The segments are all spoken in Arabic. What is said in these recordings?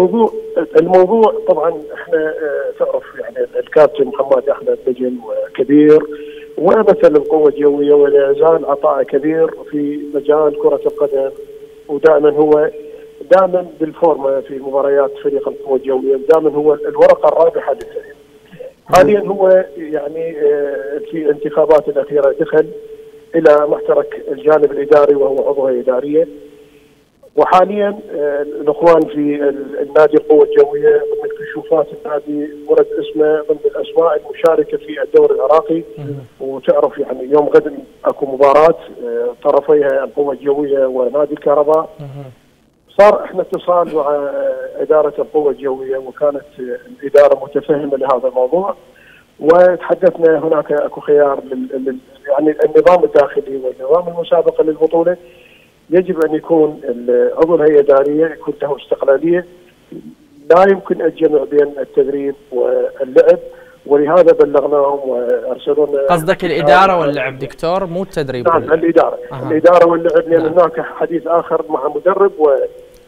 الموضوع الموضوع طبعا إحنا تعرف يعني الكابتن محمد أحمد نجم كبير ومثل القوه الجويه ولا يزال عطاء كبير في مجال كرة القدم ودائما هو دائما بالفورمة في مباريات فريق القوة الجوية دائما هو الورقة الرابحة للفريق. حاليا هو يعني في الانتخابات الأخيرة دخل إلى محترك الجانب الإداري وهو عضو هيئه إدارية وحاليا الإخوان في النادي القوة الجوية ضمن كشوفات النادي ورد اسمه ضمن الأسماء المشاركة في الدوري العراقي. وتعرف يعني يوم غد أكو مباراة طرفيها القوة الجوية ونادي الكهرباء. صار إحنا اتصال مع إدارة القوة الجوية وكانت الإدارة متفهمة لهذا الموضوع. وتحدثنا هناك أكو خيار لل يعني النظام الداخلي والنظام المسابقة للبطولة. يجب أن يكون عضو الهيئه الاداريه يكون له استقلالية. لا يمكن الجمع بين التدريب واللعب ولهذا بلغناهم وارسلوا لنا قصدك الإدارة واللعب دكتور مو التدريب. نعم الإدارة. أه. الإدارة واللعب لأن نعم. هناك حديث آخر مع مدرب و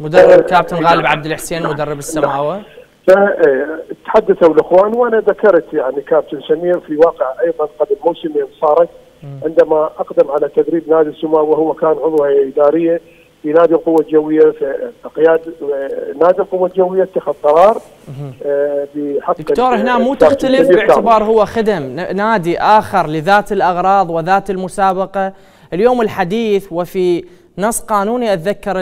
مدرب كابتن غالب عبد الحسين مدرب السماوة. فتحدثوا الإخوان وأنا ذكرت يعني كابتن سمير في واقع أيضا قبل موسمين صارت. عندما أقدم على تدريب نادي السماوه وهو كان عضو هيئه إدارية في نادي القوة الجوية في قياده نادي القوة الجوية اتخذ قرار بحق دكتور هنا مو تختلف باعتبار هو خدم نادي آخر لذات الأغراض وذات المسابقة. اليوم الحديث وفي نص قانوني أتذكر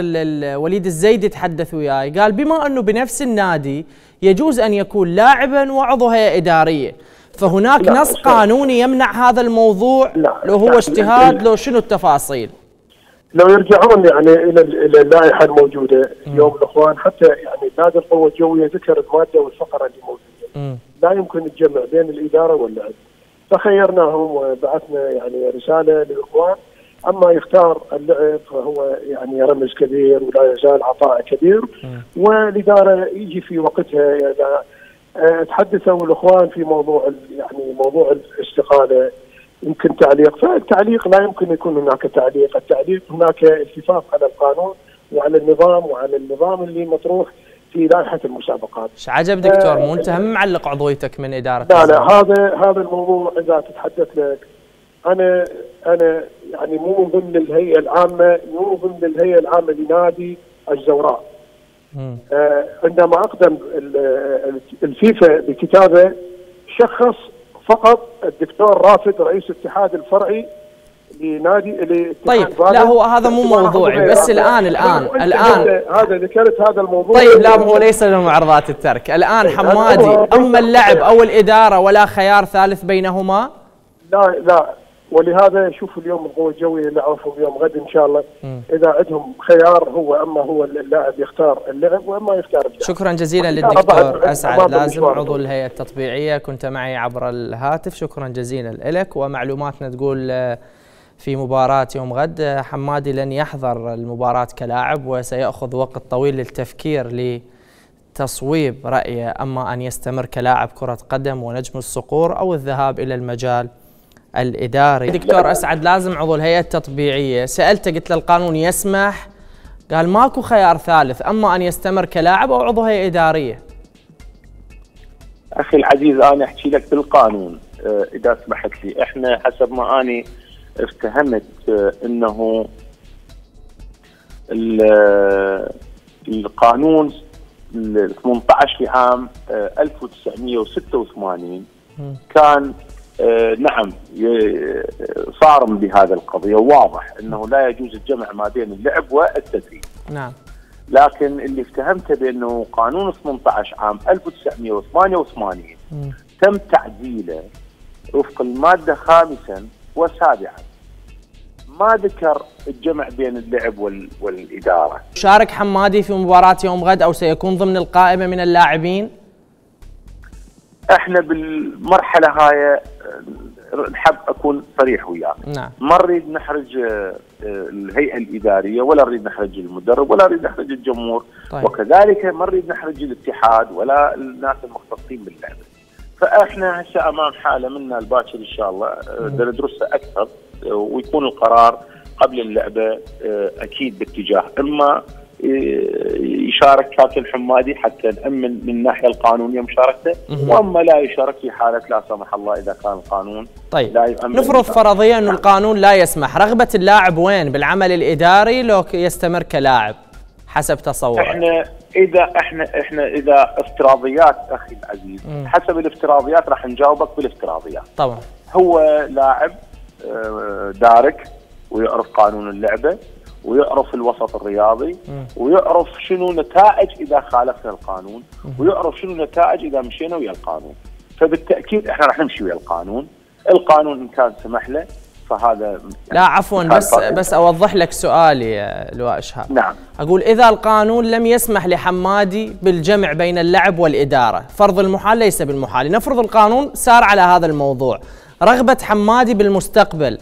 وليد الزيدي تحدث وياي قال بما أنه بنفس النادي يجوز أن يكون لاعبا وعضو هيئه إدارية. فهناك نص قانوني يمنع هذا الموضوع لا لو هو اجتهاد لو شنو التفاصيل؟ لو يرجعون يعني إلى إلى اللائحة الموجودة يوم الأخوان حتى يعني نادي القوه الجوية ذكر المادة والفقرة اللي موجودة. لا يمكن الجمع بين الإدارة واللعب فخيرناهم وبعثنا يعني رسالة للإخوان. أما يختار اللعب فهو يعني رمز كبير ولا يزال عطاء كبير. والإدارة يجي في وقتها يعني تحدثوا الإخوان في موضوع يعني موضوع الاستقالة يمكن تعليق. فالتعليق لا يمكن يكون هناك تعليق. التعليق هناك التفاف على القانون وعلى النظام وعلى النظام اللي مطروح في لائحة المسابقات. إيش عجب دكتور؟ مو أنت هم معلق عضويتك من إدارة لا لا هذا هذا الموضوع إذا تتحدث لك. أنا أنا يعني مو من ضمن الهيئة العامه مو من ضمن الهيئة العامة لنادي الزوراء. آه عندما أقدم الفيفا بكتابه شخص فقط الدكتور رافد رئيس الاتحاد الفرعي لنادي طيب لا هو هذا مو موضوعي بس الآن الآن الآن. هذا ذكرت هذا الموضوع. طيب لا هو ليس له معارضات الترك. الآن حمادي أما اللعب أو الإدارة ولا خيار ثالث بينهما؟ لا لا. ولهذا شوف اليوم القوه الجويه اللي عرفوا اليوم غد إن شاء الله. إذا عندهم خيار هو أما هو اللاعب يختار اللعب وأما يختار اللعب. شكرا جزيلا للدكتور أسعد لازم عضو الهيئة التطبيعية. كنت معي عبر الهاتف. شكرا جزيلا لك. ومعلوماتنا تقول في مباراة يوم غد حمادي لن يحضر المباراة كلاعب وسيأخذ وقت طويل للتفكير لتصويب رأيه. أما أن يستمر كلاعب كرة قدم ونجم الصقور أو الذهاب إلى المجال الإداري. دكتور أسعد لازم عضو الهيئة التطبيعية. سألته قلت له القانون يسمح؟ قال ماكو خيار ثالث أما أن يستمر كلاعب أو عضو هيئة إدارية. أخي العزيز أنا أحكي لك بالقانون إذا سمحت لي. إحنا حسب ما أني افتهمت إنه القانون 18 في عام 1986 كان آه نعم صارم بهذا القضية واضح إنه لا يجوز الجمع ما بين اللعب والتدريب. نعم. لكن اللي افتهمته بأنه قانون 18 عام 1988 م. تم تعديله وفق المادة خامسا وسابعا. ما ذكر الجمع بين اللعب وال... والإدارة. شارك حمادي في مباراة يوم غد أو سيكون ضمن القائمة من اللاعبين؟ إحنا بالمرحلة هاي نحب أكون صريح وياك. نعم. ما نريد نحرج الهيئة الإدارية ولا نريد نحرج المدرب ولا نريد نحرج الجمهور. طيب. وكذلك ما نريد نحرج الاتحاد ولا الناس المختصين باللعبه فإحنا هسه أمام حالة منا الباكر إن شاء الله ندرسها أكثر ويكون القرار قبل اللعبة أكيد باتجاه. إما يشارك كابتن حمادي حتى نامن من الناحيه القانونيه مشاركته وأما لا يشارك في حالة لا سمح الله إذا كان القانون طيب. لا نفرض فرضيا انه القانون لا يسمح رغبة اللاعب وين؟ بالعمل الإداري لو يستمر كلاعب حسب تصورك. إحنا إذا إحنا إحنا إذا افتراضيات أخي العزيز م. حسب الافتراضيات راح نجاوبك بالافتراضيات. طبعا. هو لاعب آه، دارك ويعرف قانون اللعبة. ويعرف الوسط الرياضي ويعرف شنو نتائج إذا خالفنا القانون ويعرف شنو نتائج إذا مشينا ويا القانون. فبالتأكيد إحنا راح نمشي ويا القانون. القانون إن كان سمح له فهذا يعني لا عفوا بس بس أوضح لك سؤالي لواء شهاب نعم. أقول إذا القانون لم يسمح لحمادي بالجمع بين اللعب والإدارة فرض المحال ليس بالمحال. نفرض القانون سار على هذا الموضوع. رغبة حمادي بالمستقبل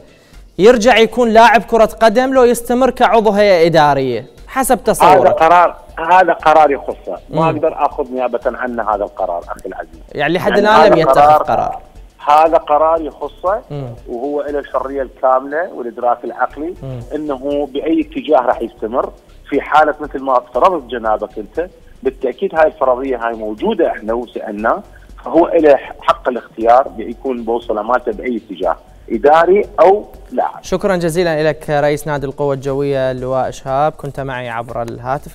يرجع يكون لاعب كرة قدم لو يستمر كعضو هيئة إدارية حسب تصورك. هذا قرار هذا قرار يخصه ما أقدر أخذ نيابة عنه هذا القرار أخي العزيز. يعني لحد يعني الآن لم يتخذ قرار, قرار. هذا قرار يخصه وهو له الحرية الكاملة والإدراك العقلي مم. إنه بأي اتجاه راح يستمر. في حالة مثل ما افترضت جنابك أنت بالتأكيد هاي الفرضية هاي موجودة إحنا وسالناه فهو له حق الاختيار بيكون بوصله مالته بأي اتجاه. إداري أو لاعب. شكرا جزيلا لك رئيس نادي القوة الجوية اللواء شهاب كنت معي عبر الهاتف.